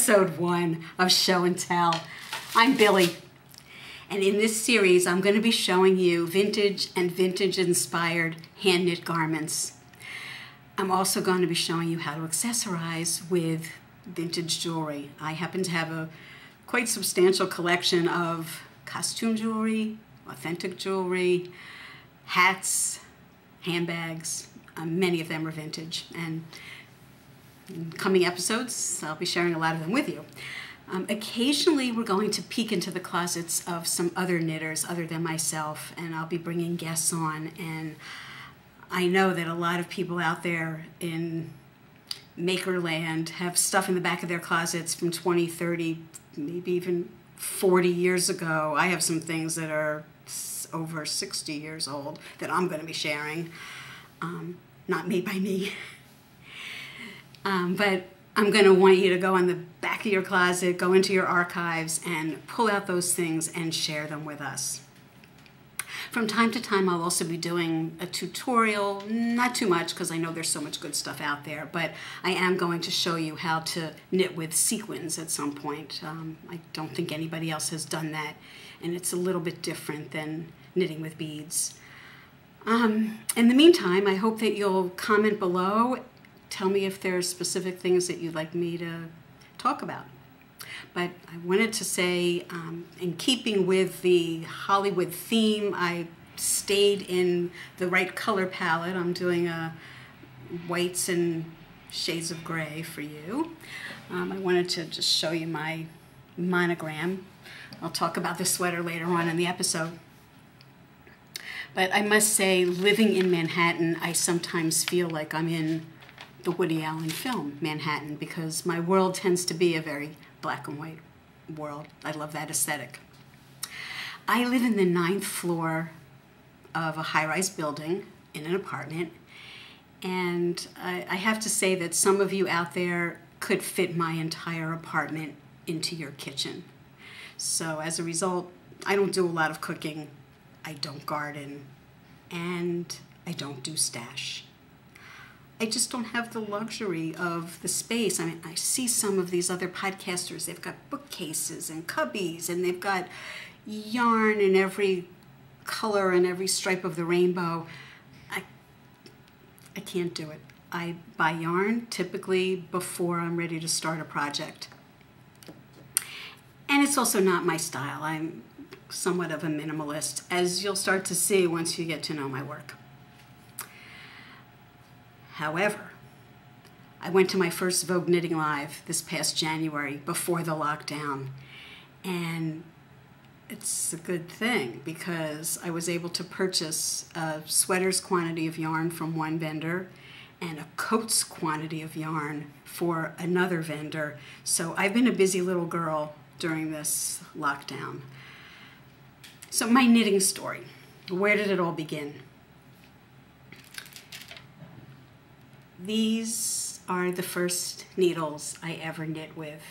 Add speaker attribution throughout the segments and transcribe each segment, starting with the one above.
Speaker 1: episode one of Show and Tell. I'm Billie, and in this series, I'm going to be showing you vintage and vintage inspired hand knit garments. I'm also going to be showing you how to accessorize with vintage jewelry. I happen to have a quite substantial collection of costume jewelry, authentic jewelry, hats, handbags. Um, many of them are vintage, and in coming episodes, I'll be sharing a lot of them with you. Um, occasionally, we're going to peek into the closets of some other knitters other than myself, and I'll be bringing guests on. And I know that a lot of people out there in Makerland have stuff in the back of their closets from 20, 30, maybe even 40 years ago. I have some things that are over 60 years old that I'm going to be sharing, um, not made by me. Um, but I'm going to want you to go in the back of your closet, go into your archives, and pull out those things and share them with us. From time to time, I'll also be doing a tutorial, not too much because I know there's so much good stuff out there, but I am going to show you how to knit with sequins at some point. Um, I don't think anybody else has done that, and it's a little bit different than knitting with beads. Um, in the meantime, I hope that you'll comment below tell me if there's specific things that you'd like me to talk about. But I wanted to say, um, in keeping with the Hollywood theme, I stayed in the right color palette. I'm doing a whites and shades of gray for you. Um, I wanted to just show you my monogram. I'll talk about the sweater later on in the episode. But I must say, living in Manhattan, I sometimes feel like I'm in the Woody Allen film, Manhattan, because my world tends to be a very black and white world. I love that aesthetic. I live in the ninth floor of a high rise building in an apartment, and I, I have to say that some of you out there could fit my entire apartment into your kitchen. So as a result, I don't do a lot of cooking, I don't garden, and I don't do stash. I just don't have the luxury of the space. I mean, I see some of these other podcasters, they've got bookcases and cubbies, and they've got yarn in every color and every stripe of the rainbow. I, I can't do it. I buy yarn typically before I'm ready to start a project. And it's also not my style. I'm somewhat of a minimalist, as you'll start to see once you get to know my work. However, I went to my first Vogue Knitting Live this past January before the lockdown, and it's a good thing because I was able to purchase a sweater's quantity of yarn from one vendor and a coat's quantity of yarn for another vendor. So I've been a busy little girl during this lockdown. So my knitting story, where did it all begin? These are the first needles I ever knit with.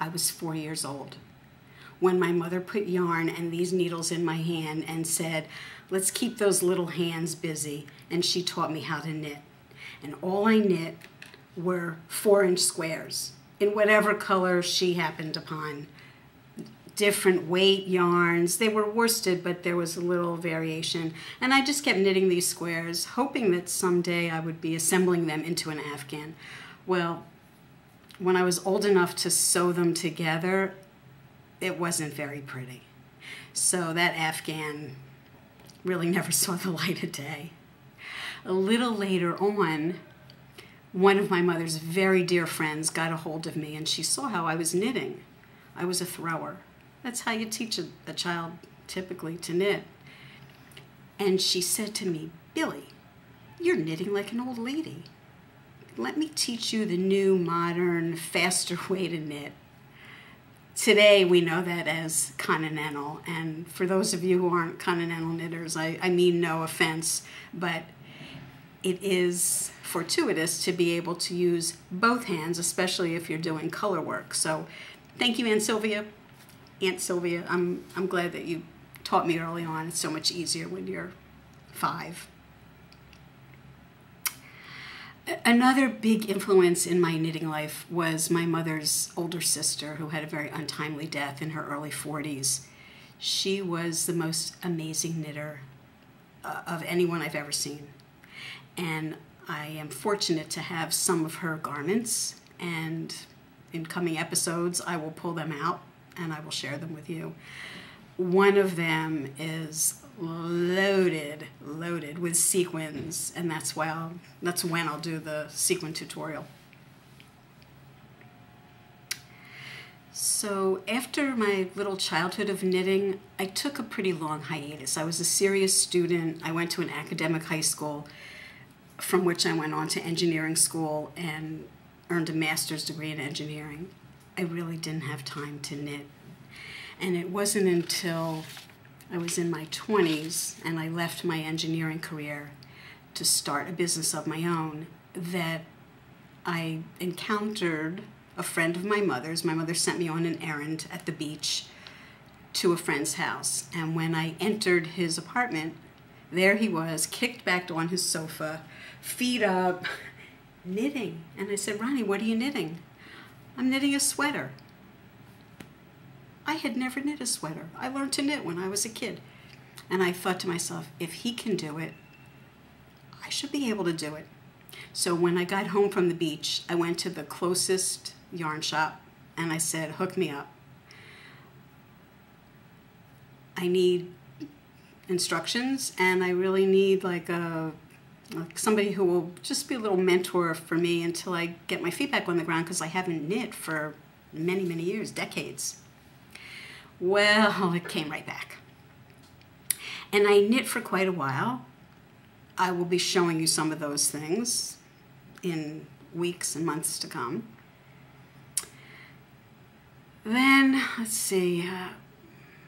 Speaker 1: I was four years old when my mother put yarn and these needles in my hand and said, let's keep those little hands busy. And she taught me how to knit. And all I knit were four inch squares in whatever color she happened upon different weight yarns. They were worsted, but there was a little variation. And I just kept knitting these squares, hoping that someday I would be assembling them into an afghan. Well, when I was old enough to sew them together, it wasn't very pretty. So that afghan really never saw the light of day. A little later on, one of my mother's very dear friends got a hold of me and she saw how I was knitting. I was a thrower. That's how you teach a, a child typically to knit. And she said to me, Billie, you're knitting like an old lady. Let me teach you the new, modern, faster way to knit. Today we know that as continental, and for those of you who aren't continental knitters, I, I mean no offense, but it is fortuitous to be able to use both hands, especially if you're doing color work. So thank you, Aunt Sylvia, Aunt Sylvia, I'm, I'm glad that you taught me early on. It's so much easier when you're five. Another big influence in my knitting life was my mother's older sister, who had a very untimely death in her early 40s. She was the most amazing knitter uh, of anyone I've ever seen. And I am fortunate to have some of her garments, and in coming episodes, I will pull them out and I will share them with you. One of them is loaded, loaded with sequins, and that's why I'll, that's when I'll do the sequin tutorial. So after my little childhood of knitting, I took a pretty long hiatus. I was a serious student. I went to an academic high school from which I went on to engineering school and earned a master's degree in engineering. I really didn't have time to knit. And it wasn't until I was in my 20s and I left my engineering career to start a business of my own that I encountered a friend of my mother's. My mother sent me on an errand at the beach to a friend's house. And when I entered his apartment, there he was, kicked back on his sofa, feet up, knitting. And I said, Ronnie, what are you knitting? I'm knitting a sweater. I had never knit a sweater. I learned to knit when I was a kid. And I thought to myself, if he can do it, I should be able to do it. So when I got home from the beach, I went to the closest yarn shop and I said, hook me up. I need instructions and I really need like a like somebody who will just be a little mentor for me until I get my feet back on the ground because I haven't knit for many, many years, decades. Well, it came right back. And I knit for quite a while. I will be showing you some of those things in weeks and months to come. Then, let's see, uh,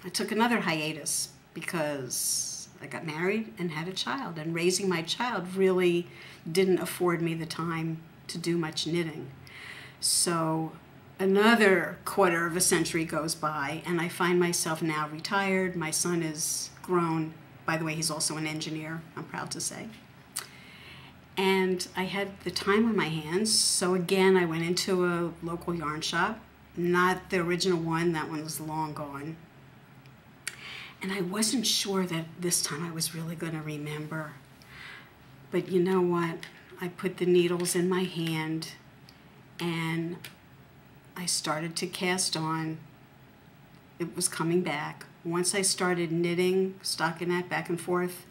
Speaker 1: I took another hiatus because I got married and had a child, and raising my child really didn't afford me the time to do much knitting. So another quarter of a century goes by, and I find myself now retired. My son is grown. By the way, he's also an engineer, I'm proud to say. And I had the time on my hands, so again, I went into a local yarn shop, not the original one, that one was long gone. And I wasn't sure that this time I was really going to remember. But you know what? I put the needles in my hand and I started to cast on. It was coming back. Once I started knitting, stockinette back and forth,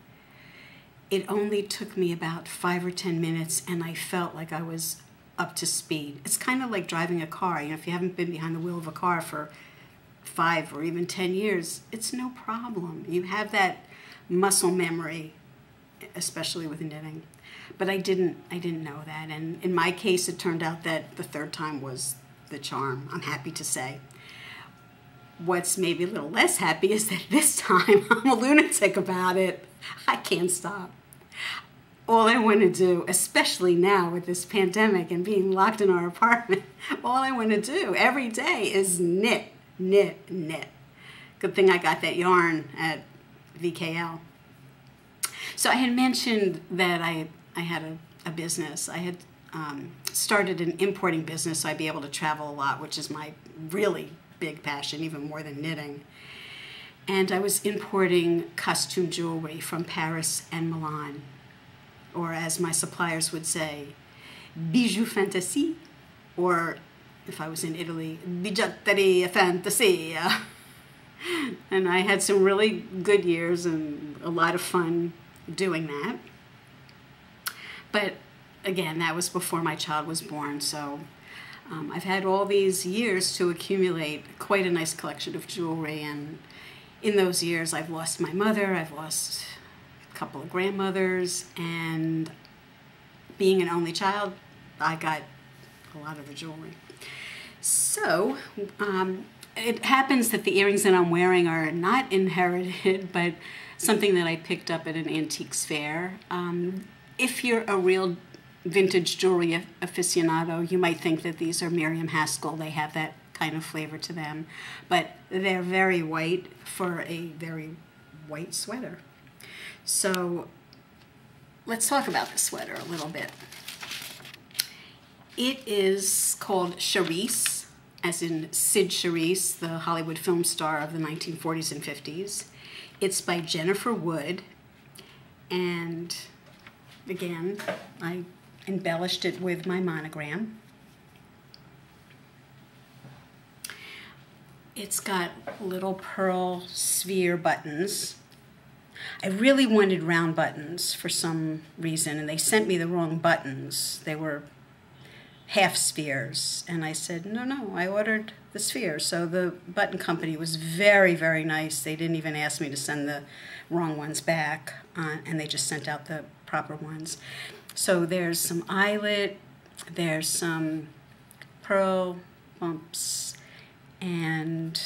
Speaker 1: it only took me about five or 10 minutes and I felt like I was up to speed. It's kind of like driving a car. You know, if you haven't been behind the wheel of a car for five or even 10 years, it's no problem. You have that muscle memory, especially with knitting. But I didn't, I didn't know that. And in my case, it turned out that the third time was the charm, I'm happy to say. What's maybe a little less happy is that this time I'm a lunatic about it. I can't stop. All I want to do, especially now with this pandemic and being locked in our apartment, all I want to do every day is knit, knit, knit. Good thing I got that yarn at VKL. So I had mentioned that I, I had a, a business. I had um, started an importing business so I'd be able to travel a lot, which is my really big passion, even more than knitting. And I was importing costume jewelry from Paris and Milan, or as my suppliers would say, bijoux fantaisie, or if I was in Italy, bigiotteria fantasia. and I had some really good years and a lot of fun doing that. But again, that was before my child was born, so um, I've had all these years to accumulate quite a nice collection of jewelry, and in those years, I've lost my mother, I've lost a couple of grandmothers, and being an only child, I got a lot of the jewelry. So, um, it happens that the earrings that I'm wearing are not inherited, but something that I picked up at an antiques fair. Um, if you're a real vintage jewelry aficionado, you might think that these are Miriam Haskell. They have that kind of flavor to them, but they're very white for a very white sweater. So let's talk about the sweater a little bit. It is called Charisse, as in Cyd Charisse, the Hollywood film star of the 1940s and 50s. It's by Jennifer Wood, and again, I embellished it with my monogram. It's got little pearl sphere buttons. I really wanted round buttons for some reason, and they sent me the wrong buttons. They were half spheres. And I said, no, no, I ordered the sphere. So the button company was very, very nice. They didn't even ask me to send the wrong ones back, uh, and they just sent out the proper ones. So there's some eyelet, there's some pearl bumps, and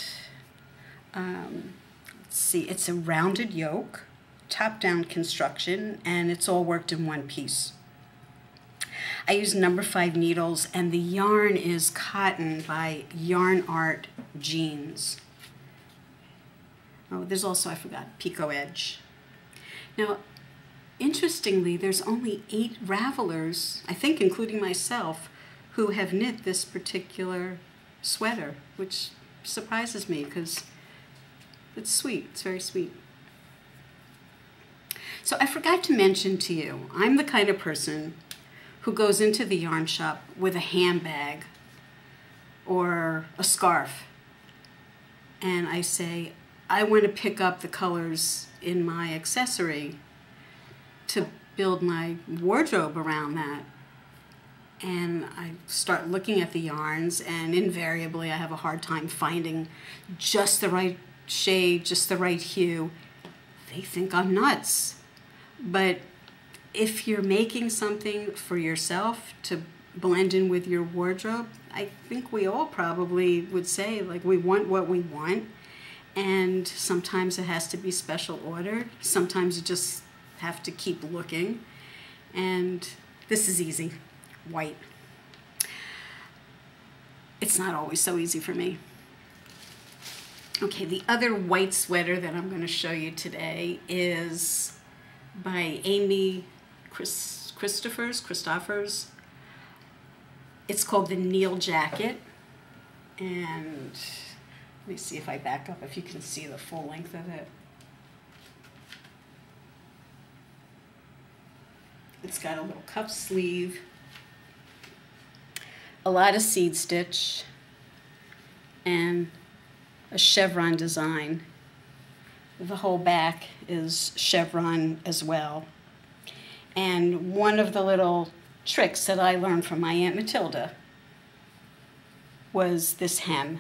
Speaker 1: um, let's see, it's a rounded yoke, top-down construction, and it's all worked in one piece. I use number five needles, and the yarn is cotton by Yarn Art Jeans. Oh, there's also, I forgot, Picot Edge. Now, interestingly, there's only eight ravelers, I think including myself, who have knit this particular sweater, which surprises me because it's sweet, it's very sweet. So I forgot to mention to you, I'm the kind of person who goes into the yarn shop with a handbag or a scarf and I say, I want to pick up the colors in my accessory to build my wardrobe around that. And I start looking at the yarns, and invariably I have a hard time finding just the right shade, just the right hue. They think I'm nuts. But if you're making something for yourself to blend in with your wardrobe, I think we all probably would say, like, we want what we want. And sometimes it has to be special ordered. Sometimes you just have to keep looking. And this is easy white. It's not always so easy for me. Okay, the other white sweater that I'm going to show you today is by Amy Chris, Christoffers, Christoffers. It's called the Neel Jacket. And let me see if I back up, if you can see the full length of it. It's got a little cuff sleeve, a lot of seed stitch, and a chevron design. The whole back is chevron as well. And one of the little tricks that I learned from my Aunt Matilda was this hem.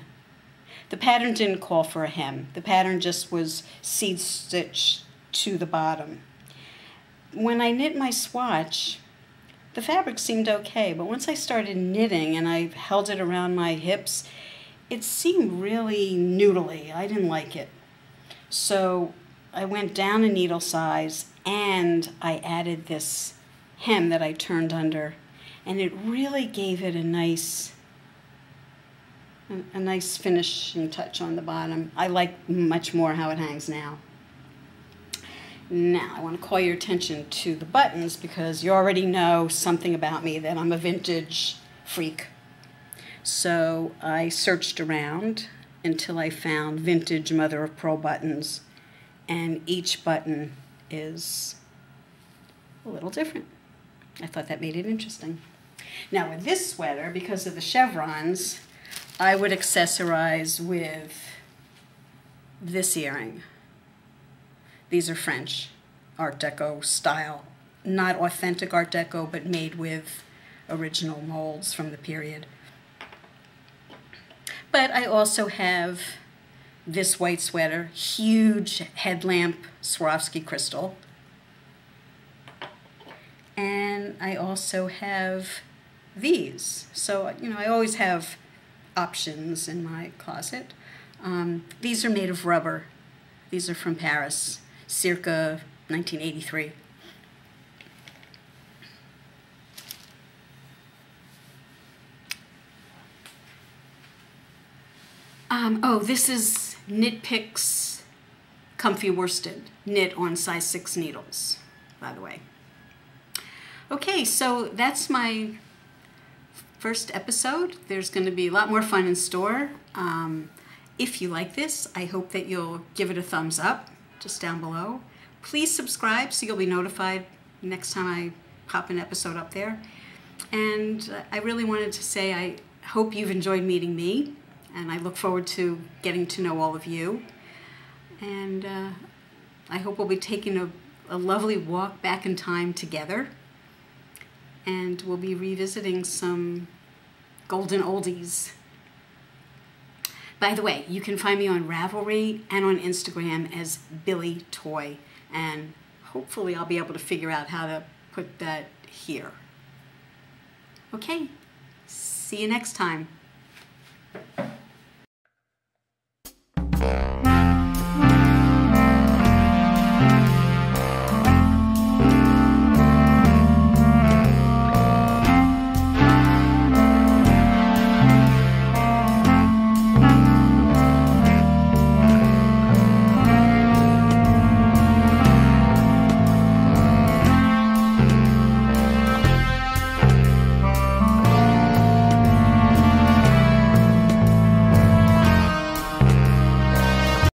Speaker 1: The pattern didn't call for a hem. The pattern just was seed stitch to the bottom. When I knit my swatch, the fabric seemed okay, but once I started knitting and I held it around my hips, it seemed really noodly. I didn't like it. So I went down a needle size and I added this hem that I turned under and it really gave it a nice a nice finishing touch on the bottom. I like much more how it hangs now. Now, I want to call your attention to the buttons because you already know something about me that I'm a vintage freak. So I searched around until I found vintage mother of pearl buttons and each button is a little different. I thought that made it interesting. Now with this sweater, because of the chevrons, I would accessorize with this earring. These are French Art Deco style. Not authentic Art Deco, but made with original molds from the period. But I also have this white sweater, huge headlamp Swarovski crystal. And I also have these. So, you know, I always have options in my closet. Um, these are made of rubber. These are from Paris, circa 1983. Um, oh, this is Knit Picks Comfy Worsted, knit on size 6 needles, by the way. Okay, so that's my first episode. There's going to be a lot more fun in store. Um, if you like this, I hope that you'll give it a thumbs up just down below. Please subscribe so you'll be notified next time I pop an episode up there. And I really wanted to say I hope you've enjoyed meeting me, and I look forward to getting to know all of you. And uh, I hope we'll be taking a, a lovely walk back in time together. And we'll be revisiting some golden oldies. By the way, you can find me on Ravelry and on Instagram as Billie Toy. And hopefully I'll be able to figure out how to put that here. Okay, see you next time.